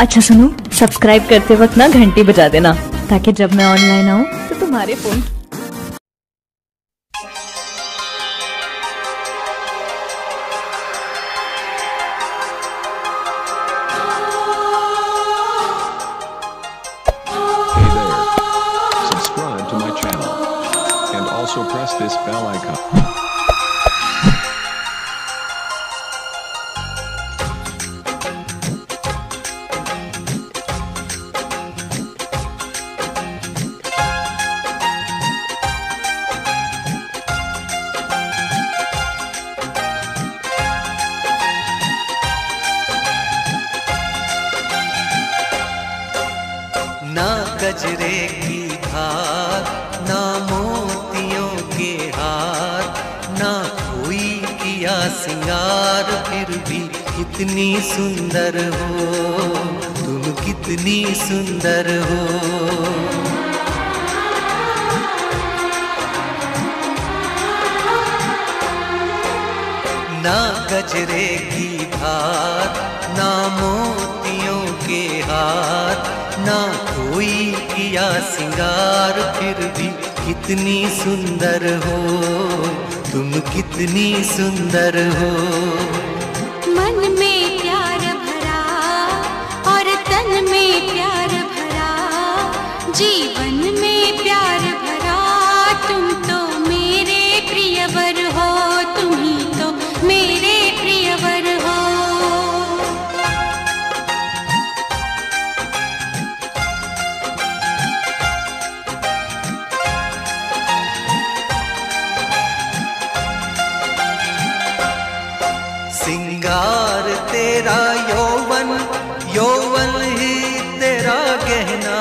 अच्छा सुनो सब्सक्राइब करते वक्त ना घंटी बजा देना, ताकि जब मैं ऑनलाइन आऊँ तो तुम्हारे फ़ोन गजरे की धार, ना मोतियों के हार, ना कोई किया सिंगार, फिर भी कितनी सुंदर हो, तुम कितनी सुंदर हो। ना गजरे की धार, ना किया सिंगार फिर भी कितनी सुंदर हो। तुम कितनी सुंदर हो। मन में सिंगार तेरा यौवन यौवन ही तेरा गहना।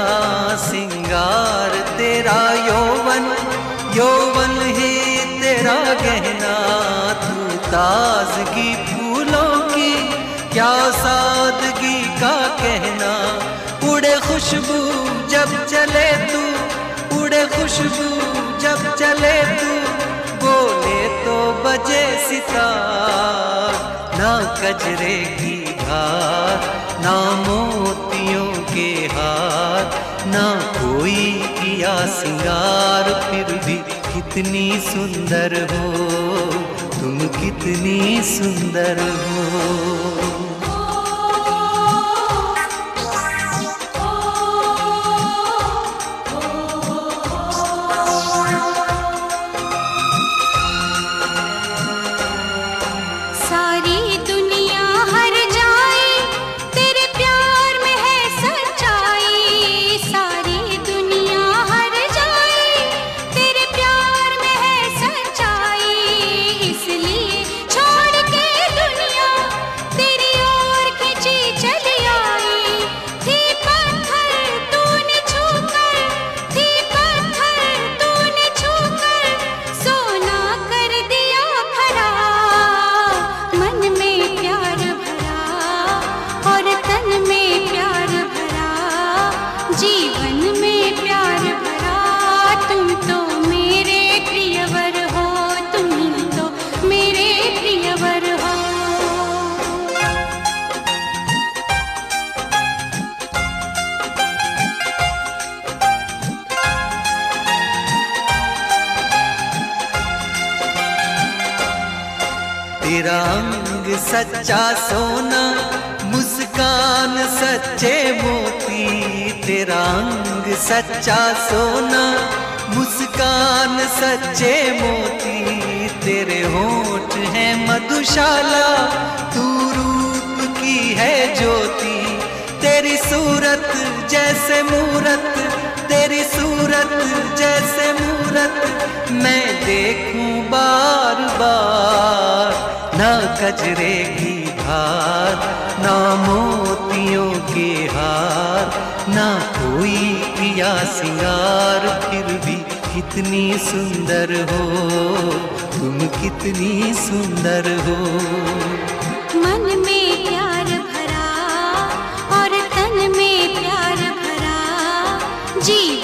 सिंगार तेरा यौवन यौवन ही तेरा गहना। तू ताजगी फूलों की, क्या सादगी का कहना। उड़े खुशबू जब चले तू, उड़े खुशबू जब चले तू, बोले तो बजे सितार। ना कजरे की धार ना मोतियों के हार ना कोई किया सिंगार, फिर भी कितनी सुंदर हो, तुम कितनी सुंदर हो। तेरा अंग सच्चा सोना, मुस्कान सच्चे मोती, तेरा अंग सच्चा सोना, मुस्कान सच्चे मोती, तेरे होठ हैं मधुशाला, तू रूप की है ज्योति, तेरी सूरत जैसे मूरत, तेरी सूरत जैसे मूरत, मैं देखूँ बार गजरे की भार, ना मोतियों के हार, ना कोई पिया सिंगार, फिर भी कितनी सुंदर हो, तुम कितनी सुंदर हो। मन में प्यार भरा और तन में प्यार भरा, जी